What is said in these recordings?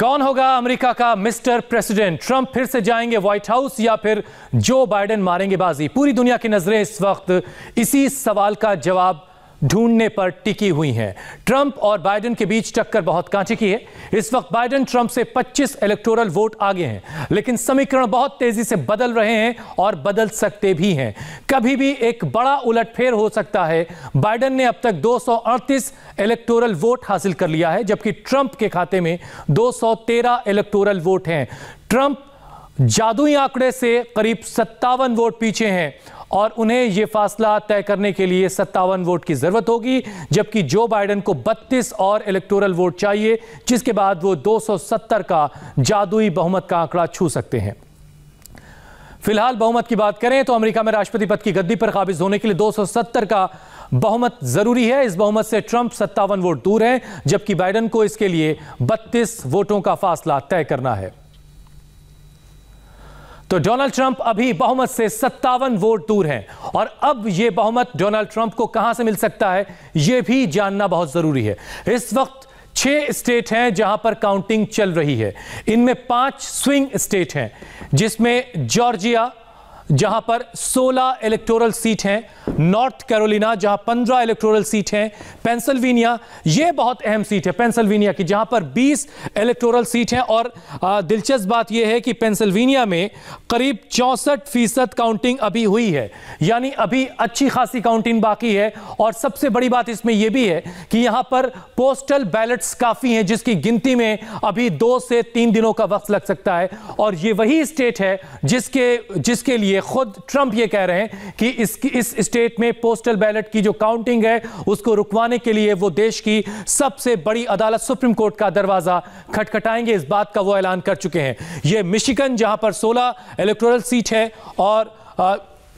कौन होगा अमेरिका का मिस्टर प्रेसिडेंट? ट्रंप फिर से जाएँगे व्हाइट हाउस या फिर जो बाइडेन मारेंगे बाजी? पूरी दुनिया की नज़रें इस वक्त इसी सवाल का जवाब ढूँढने पर टिकी हुई हैं। ट्रंप और बाइडेन के बीच टक्कर बहुत कांचे की है। इस वक्त बाइडेन ट्रंप से 25 इलेक्टोरल वोट आगे हैं, लेकिन समीकरण बहुत तेज़ी से बदल रहे हैं और बदल सकते भी हैं। कभी भी एक बड़ा उलटफेर हो सकता है। बाइडेन ने अब तक 238 इलेक्टोरल वोट हासिल कर लिया है, जबकि ट्रंप के खाते में 213 इलेक्टोरल वोट हैं। ट्रंप जादुई आंकड़े से करीब सत्तावन वोट पीछे हैं और उन्हें यह फासला तय करने के लिए सत्तावन वोट की ज़रूरत होगी, जबकि जो बाइडेन को 32 और इलेक्टोरल वोट चाहिए, जिसके बाद वो 270 का जादुई बहुमत का आंकड़ा छू सकते हैं। फ़िलहाल बहुमत की बात करें तो अमेरिका में राष्ट्रपति पद की गद्दी पर काबिज होने के लिए 270 का बहुमत ज़रूरी है। इस बहुमत से ट्रंप सत्तावन वोट दूर हैं, जबकि बाइडन को इसके लिए 32 वोटों का फासला तय करना है। तो डोनाल्ड ट्रंप अभी बहुमत से सत्तावन वोट दूर हैं। और अब यह बहुमत डोनाल्ड ट्रंप को कहाँ से मिल सकता है यह भी जानना बहुत ज़रूरी है। इस वक्त छह स्टेट हैं जहाँ पर काउंटिंग चल रही है। इनमें पाँच स्विंग स्टेट हैं, जिसमें जॉर्जिया जहाँ पर 16 इलेक्टोरल सीट हैं नॉर्थ कैरोलिना जहाँ 15 इलेक्टोरल सीट हैं पेंसिल्वेनिया यह बहुत अहम सीट है पेंसिल्वेनिया की, जहाँ पर 20 इलेक्टोरल सीट हैं और दिलचस्प बात यह है कि पेंसिल्वेनिया में करीब चौसठ फ़ीसद काउंटिंग अभी हुई है, यानी अभी अच्छी खासी काउंटिंग बाकी है और सबसे बड़ी बात इसमें यह भी है कि यहाँ पर पोस्टल बैलेट्स काफ़ी हैं, जिसकी गिनती में अभी दो से तीन दिनों का वक्त लग सकता है और ये वही स्टेट है जिसके जिसके लिए लिए खुद ट्रंप ये कह रहे हैं कि इस इस स्टेट में पोस्टल बैलेट की जो काउंटिंग है, उसको रुकवाने के लिए वो देश की सबसे बड़ी अदालत, सुप्रीम कोर्ट का दरवाज़ा खटखटाएँगे। इस बात का वो ऐलान कर चुके हैं। ये मिशिगन, जहाँ पर 16 इलेक्टोरल सीट है और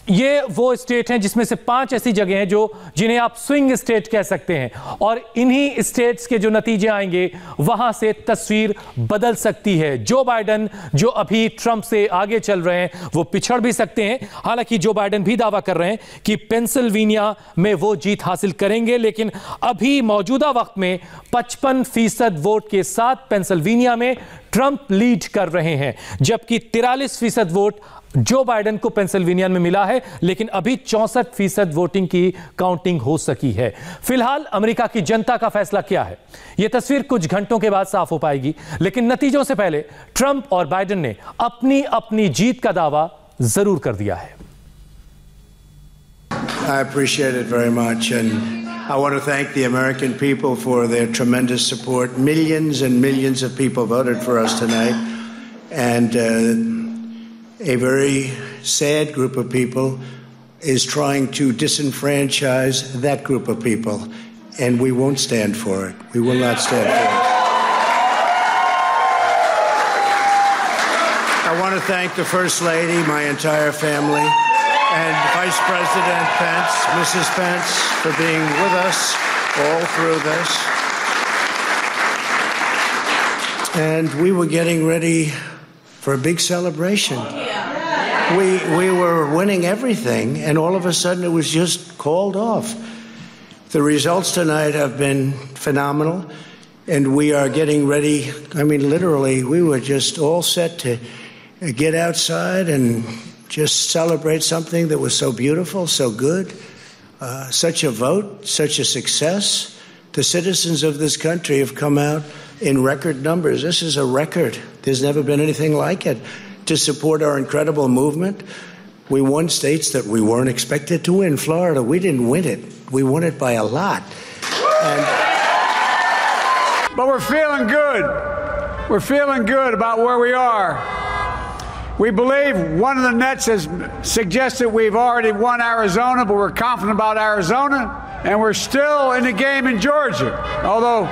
ये वो स्टेट हैं जिसमें से पाँच ऐसी जगह हैं जो जिन्हें आप स्विंग स्टेट कह सकते हैं। और इन्हीं स्टेट्स के जो नतीजे आएँगे, वहाँ से तस्वीर बदल सकती है। जो बाइडन जो अभी ट्रंप से आगे चल रहे हैं, वो पिछड़ भी सकते हैं। हालाँकि जो बाइडन भी दावा कर रहे हैं कि पेंसिल्वेनिया में वो जीत हासिल करेंगे, लेकिन अभी मौजूदा वक्त में पचपन फ़ीसद वोट के साथ पेंसिल्वेनिया में ट्रंप लीड कर रहे हैं, जबकि तिरालीस फ़ीसद वोट जो बाइडेन को पेंसिल्वेनिया में मिला है, लेकिन अभी चौसठ फ़ीसद वोटिंग की काउंटिंग हो सकी है फ़िलहाल अमेरिका की जनता का फैसला क्या है यह तस्वीर कुछ घंटों के बाद साफ़ हो पाएगी, लेकिन नतीजों से पहले ट्रंप और बाइडेन ने अपनी अपनी जीत का दावा ज़रूर कर दिया है I appreciate it very much. And I want to thank the American people for their tremendous support. Millions and millions of people voted for us tonight. And uh, a very sad group of people is trying to disenfranchise that group of people, and we won't stand for it. We will not stand for it. I want to thank the First Lady, my entire family, and Vice President Pence, Mrs. Pence, for being with us all through this. And we were getting ready for a big celebration oh, we we were winning everything, and all of a sudden it was just called off. The results tonight have been phenomenal, and we are getting ready. I mean, literally, we were just all set to get outside and just celebrate something that was so beautiful, so good, uh, such a vote, such a success. The citizens of this country have come out in record numbers. This is a record. There's never been anything like it to support our incredible movement. We won states that we weren't expected to win. Florida, we didn't win it. We won it by a lot. And but we're feeling good. We're feeling good about where we are. We believe one of the nets has suggested we've already won Arizona, but we're confident about Arizona, and we're still in the game in Georgia, although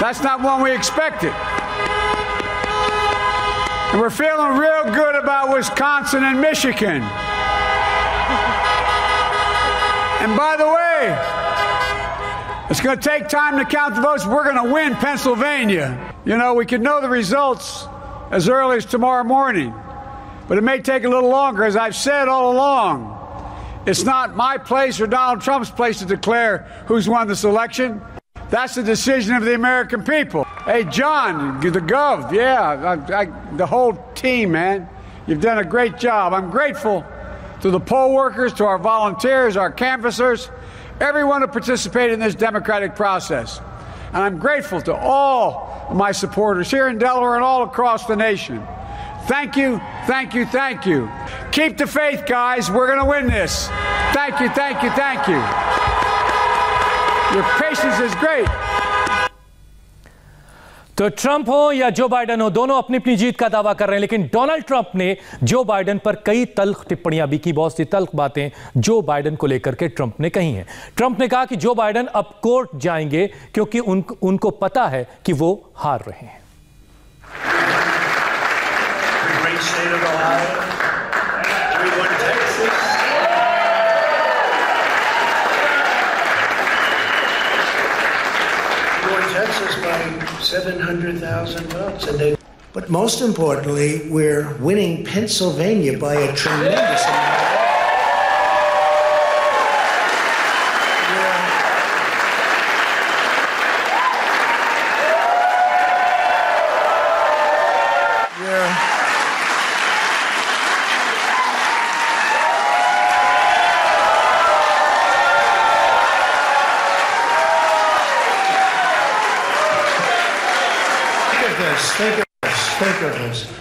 that's not one we expected. And we're feeling real good about Wisconsin and Michigan. And by the way, it's going to take time to count the votes. We're going to win Pennsylvania. You know, we could know the results as early as tomorrow morning, but it may take a little longer. As I've said all along, it's not my place or Donald Trump's place to declare who's won this election. That's the decision of the American people. Hey, John, the Gov, yeah, I, I, the whole team, man. You've done a great job. I'm grateful to the poll workers, to our volunteers, our canvassers, everyone who participated in this democratic process. And I'm grateful to all my supporters here in Delaware and all across the nation. Thank you, thank you, thank you. Keep the faith, guys. We're going to win this. Thank you, thank you, thank you. Your patience is great. तो Trump हो या जो Biden हो दोनों अपनी अपनी जीत का दावा कर रहे हैं लेकिन डोनाल्ड ट्रंप ने जो बाइडन पर कई तल्ख टिप्पणियाँ भी की बहुत सी तल्ख बातें जो बाइडन को लेकर के ट्रंप ने कही हैं ट्रंप ने कहा कि जो बाइडन अब कोर्ट जाएँगे क्योंकि उन, उनको पता है कि वो हार रहे हैं Texas by 700,000 votes. And they, but most importantly, we're winning Pennsylvania by a tremendous amount. Think of this. Think of this.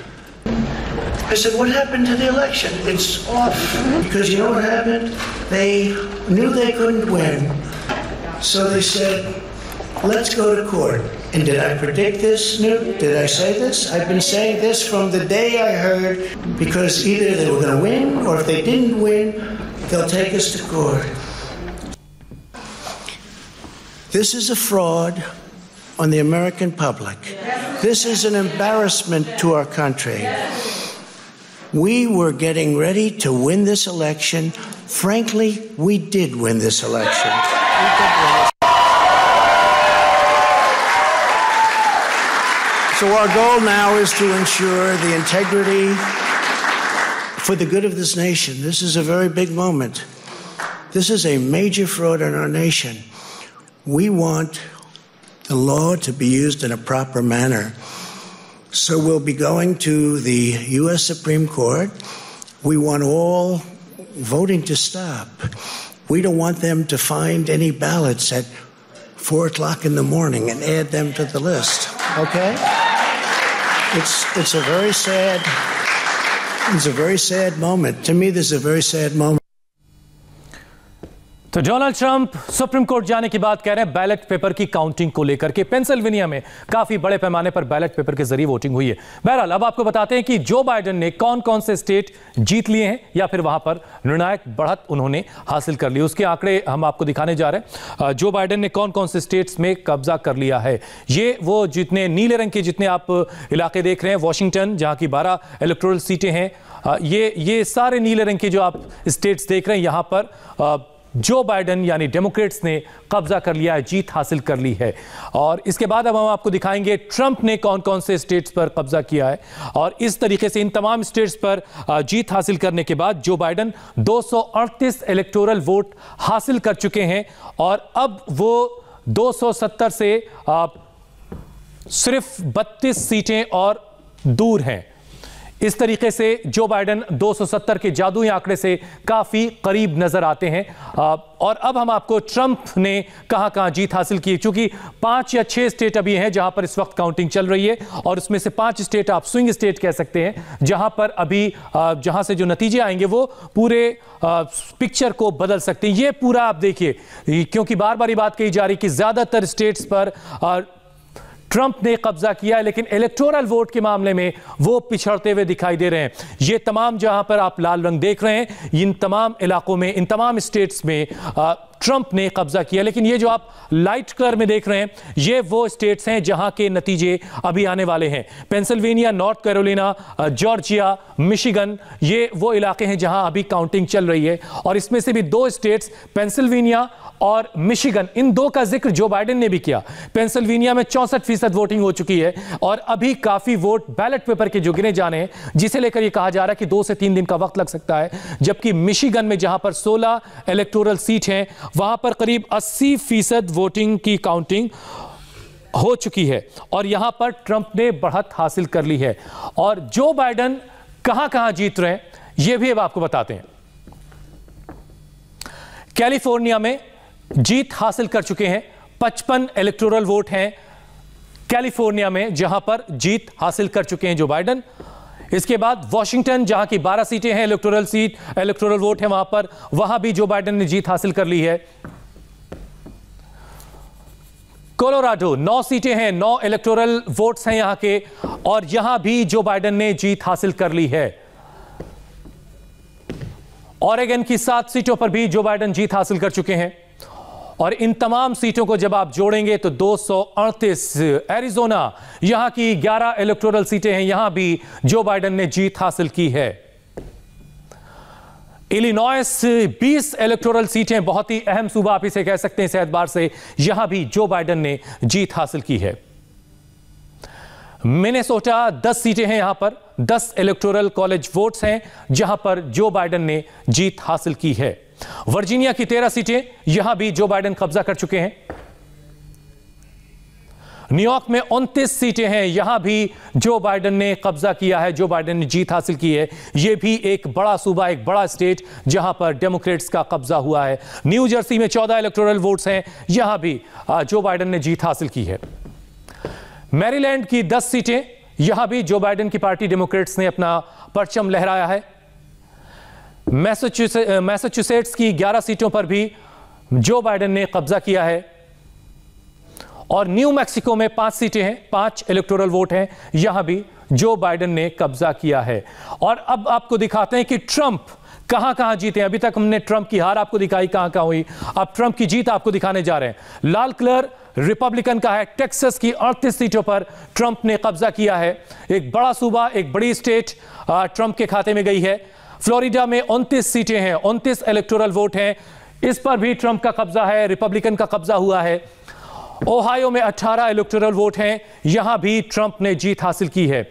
I said, what happened to the election? It's off. Because you know what happened? They knew they couldn't win. So they said, let's go to court. And did I predict this, Newt? Did I say this? I've been saying this from the day I heard, because either they were going to win, or if they didn't win, they'll take us to court. This is a fraud on the American public. This is an embarrassment to our country. We were getting ready to win this election. Frankly, we did win this election. So, our goal now is to ensure the integrity for the good of this nation. This is a very big moment. This is a major fraud in our nation. We want the law to be used in a proper manner. So we'll be going to the U.S. Supreme Court. We want all voting to stop. We don't want them to find any ballots at four o'clock in the morning and add them to the list. Okay? It's it's a very sad it's a very sad moment. To me, this is a very sad moment. तो Donald Trump supreme court जाने की बात कह रहे हैं। Ballot paper की counting को लेकर के पेंसिल्वेनिया में काफ़ी बड़े पैमाने पर बैलेट पेपर के ज़रिए वोटिंग हुई है। बहरहाल, अब आपको बताते हैं कि जो बाइडेन ने कौन कौन से स्टेट जीत लिए हैं या फिर वहाँ पर निर्णायक बढ़त उन्होंने हासिल कर ली उसके आंकड़े हम आपको दिखाने जा रहे हैं। जो बाइडन ने कौन कौन से स्टेट्स में कब्जा कर लिया है, ये वो जितने नीले रंग के जितने आप इलाके देख रहे हैं, वॉशिंगटन, जहाँ की बारह इलेक्ट्रोल सीटें हैं ये ये सारे नीले रंग के जो आप स्टेट्स देख रहे हैं, यहाँ पर जो बाइडन यानी डेमोक्रेट्स ने कब्जा कर लिया है, जीत हासिल कर ली है। और इसके बाद अब हम आपको दिखाएँगे ट्रंप ने कौन कौन से स्टेट्स पर कब्जा किया है। और इस तरीके से इन तमाम स्टेट्स पर जीत हासिल करने के बाद जो बाइडन 238 इलेक्टोरल वोट हासिल कर चुके हैं। और अब वो 270 से सिर्फ़ 32 सीटें और दूर हैं। इस तरीके से जो बाइडन 270 के जादुई आंकड़े से काफ़ी करीब नज़र आते हैं। और अब हम आपको ट्रंप ने कहाँ कहाँ जीत हासिल की क्योंकि पाँच या छह स्टेट अभी हैं जहाँ पर इस वक्त काउंटिंग चल रही है, और उसमें से पाँच स्टेट आप स्विंग स्टेट कह सकते हैं, जहाँ पर अभी जहाँ से जो नतीजे आएँगे वो पूरे पिक्चर को बदल सकते हैं। ये पूरा आप देखिए क्योंकि बार बार ये बात कही जा रही कि ज़्यादातर स्टेट्स पर ट्रंप ने कब्जा किया है, लेकिन इलेक्टोरल वोट के मामले में वो पिछड़ते हुए दिखाई दे रहे हैं। ये तमाम जहाँ पर आप लाल रंग देख रहे हैं, इन तमाम इलाकों में, इन तमाम स्टेट्स में ट्रंप ने कब्जा किया। लेकिन ये जो आप लाइट कलर में देख रहे हैं, ये वो स्टेट्स हैं जहाँ के नतीजे अभी आने वाले हैं। Pennsylvania, North Carolina, Georgia, Michigan, ये वो इलाके हैं जहाँ अभी काउंटिंग चल रही है। और इसमें से भी दो स्टेट्स, पेंसिल्वेनिया और मिशिगन, इन दो का ज़िक्र जो बाइडेन ने भी किया। पेंसिल्वेनिया में चौसठ फ़ीसद वोटिंग हो चुकी है और अभी काफ़ी वोट बैलेट पेपर के जो गिने जाने हैं, जिसे लेकर यह कहा जा रहा है कि दो से तीन दिन का वक्त लग सकता है। जबकि मिशिगन में जहाँ पर 16 इलेक्टोरल सीट हैं वहाँ पर करीब 80 फ़ीसद वोटिंग की काउंटिंग हो चुकी है और यहाँ पर ट्रंप ने बढ़त हासिल कर ली है। और जो बाइडन कहाँ कहाँ जीत रहे हैं यह भी अब आपको बताते हैं। कैलिफ़ोर्निया में जीत हासिल कर चुके हैं 55 इलेक्टोरल वोट हैं। कैलिफ़ोर्निया में जहाँ पर जीत हासिल कर चुके हैं जो बाइडन इसके बाद वॉशिंगटन, जहाँ की 12 सीटें हैं, इलेक्टोरल सीट, इलेक्टोरल वोट है वहाँ पर, वहाँ भी जो बाइडन ने जीत हासिल कर ली है। कोलोराडो, नौ सीटें हैं, नौ इलेक्टोरल वोट्स हैं यहाँ के, और यहाँ भी जो बाइडन ने जीत हासिल कर ली है। ऑरेगन की सात सीटों पर भी जो बाइडन जीत हासिल कर चुके हैं। और इन तमाम सीटों को जब आप जोड़ेंगे तो दो सौ अड़तीस एरिजोना, यहाँ की 11 इलेक्टोरल सीटें हैं, यहाँ भी जो बाइडन ने जीत हासिल की है। इलिनॉयस 20 इलेक्टोरल सीटें, बहुत ही अहम सूबा आप इसे कह सकते हैं इस एतबार से, यहाँ भी जो बाइडन ने जीत हासिल की है। मिनेसोटा 10 सीटें हैं यहाँ पर 10 इलेक्टोरल कॉलेज वोट्स हैं, जहाँ पर जो बाइडन ने जीत हासिल की है। वर्जीनिया की 13 सीटें यहाँ भी जो बाइडन कब्जा कर चुके हैं। न्यूयॉर्क में 29 सीटें हैं, यहाँ भी जो बाइडन ने कब्जा किया है, जो बाइडन ने जीत हासिल की है यह भी एक बड़ा सूबा, एक बड़ा स्टेट जहाँ पर डेमोक्रेट्स का कब्जा हुआ है। न्यू जर्सी में 14 इलेक्टोरल वोट्स हैं, यहाँ भी जो बाइडन ने जीत हासिल की है। मैरीलैंड की 10 सीटें, यहाँ भी जो बाइडन की पार्टी डेमोक्रेट्स ने अपना परचम लहराया है। मैसाचुसेट्स की 11 सीटों पर भी जो बाइडन ने कब्जा किया है। और न्यू मैक्सिको में पाँच सीटें हैं, पाँच इलेक्टोरल वोट हैं, यहाँ भी जो बाइडन ने कब्जा किया है। और अब आपको दिखाते हैं कि ट्रंप कहाँ कहाँ जीते हैं। अभी तक हमने ट्रंप की हार आपको दिखाई कहाँ कहाँ हुई। अब ट्रंप की जीत आपको दिखाने जा रहे हैं। लाल कलर रिपब्लिकन का है टेक्सास की 38 सीटों पर ट्रंप ने कब्जा किया है। एक बड़ा सूबा, एक बड़ी स्टेट ट्रंप के खाते में गई है। फ्लोरिडा में 29 सीटें हैं 29 इलेक्टोरल वोट हैं। इस पर भी ट्रंप का कब्जा है, रिपब्लिकन का कब्जा हुआ है। ओहायो में 18 इलेक्टोरल वोट हैं, यहाँ भी ट्रंप ने जीत हासिल की है।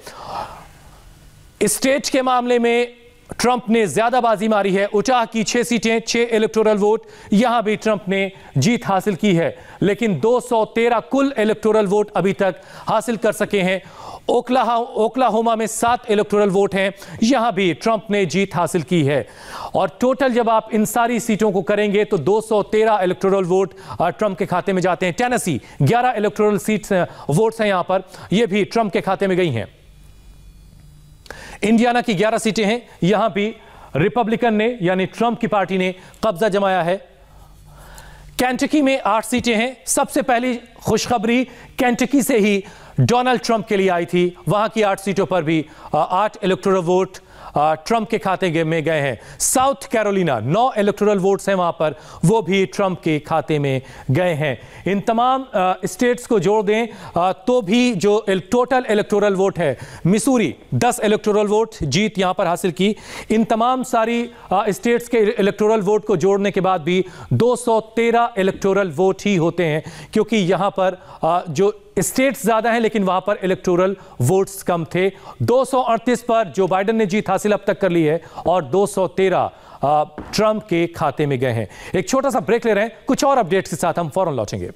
स्टेट के मामले में ट्रंप ने ज़्यादा बाजी मारी है, उचाह की छह सीटें, छह इलेक्टोरल वोट यहाँ भी ट्रंप ने जीत हासिल की है। लेकिन 213 कुल इलेक्टोरल वोट अभी तक हासिल कर सके हैं। ओकलाहा, ओकलाहोमा में सात इलेक्टोरल वोट हैं। यहाँ भी ट्रंप ने जीत हासिल की है। और टोटल जब आप इन सारी सीटों को करेंगे तो 213 इलेक्टोरल वोट ट्रंप के खाते में जाते हैं। टेनेसी 11 इलेक्टोरल सीट्स वोट्स हैं यहाँ पर। ये भी ट्रंप के खाते में गई हैं। इंडियाना की 11 सीटें हैं। यहाँ भी रिपब्लिकन ने, यानी ट्रंप की पार्टी ने कब्जा जमाया है। कैंटकी में आठ सीटें हैं। सबसे पहली खुशखबरी कैंटकी से ही डोनाल्ड ट्रंप के लिए आई थी। वहाँ की आठ सीटों पर भी आठ इलेक्टोरल वोट ट्रंप के खाते में गए हैं। साउथ कैरोलिना, नौ इलेक्टोरल वोट्स हैं वहाँ पर। वो भी ट्रंप के खाते में गए हैं। इन तमाम स्टेट्स को जोड़ दें तो भी जो टोटल इलेक्टोरल वोट है, मिसूरी 10 इलेक्टोरल वोट जीत यहाँ पर हासिल की। इन तमाम सारी स्टेट्स के इलेक्टोरल वोट को जोड़ने के बाद भी 213 इलेक्टोरल वोट ही होते हैं, क्योंकि यहाँ पर जो स्टेट्स ज़्यादा हैं, लेकिन वहाँ पर इलेक्टोरल वोट्स कम थे। 238 पर जो बाइडन ने जीत हासिल अब तक कर ली है और 213 ट्रंप के खाते में गए हैं। एक छोटा सा ब्रेक ले रहे हैं। कुछ और अपडेट्स के साथ हम फॉरन लौटेंगे।